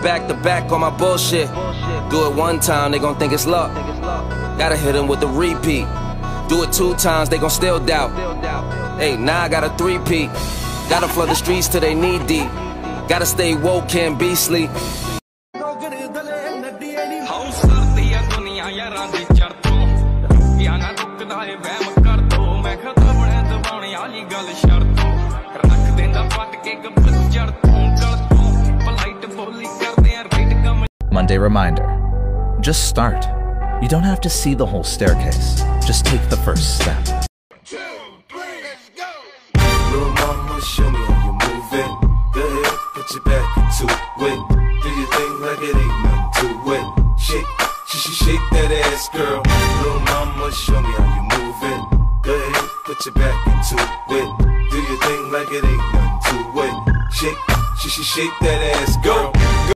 Back to back on my bullshit. Do it one time, they gon' think it's luck. Gotta hit them with the repeat. Do it two times, they gon' still doubt. Hey, now I got a three-peat. Gotta flood the streets till they knee deep. Gotta stay woke, can't be sleep. House ਕਰਦੀ ਆ ਦੁਨੀਆ ਯਾਰਾਂ ਦੀ ਚੜ ਤੋਂ ਰੁਕਿਆ ਨਾ ਰੁਕਦਾ ਏ ਵਹਿਮ ਕਰ ਦੋ ਮੈਂ ਖਤਮ ਬਣੇ ਦਬਾਉਣੇ ਵਾਲੀ ਗੱਲ ਛੱਡ ਦੋ ਰੱਖ ਦਿੰਦਾ ਪੱਟ ਕੇ ਗੱਭਰੂ ਜੜ ਤੋਂ ਗਲ ਤੋਂ Monday reminder. Just start. You don't have to see the whole staircase. Just take the first step. Little mama, show me how you move it. Go ahead, put your back into it. Do your thing like it ain't nothing to it. Shake, sh sh shake that ass, girl. Little mama, show me how you move it. Go ahead, put your back into it. Do your thing like it ain't nothing to it. Shake, sh sh shake that ass, girl.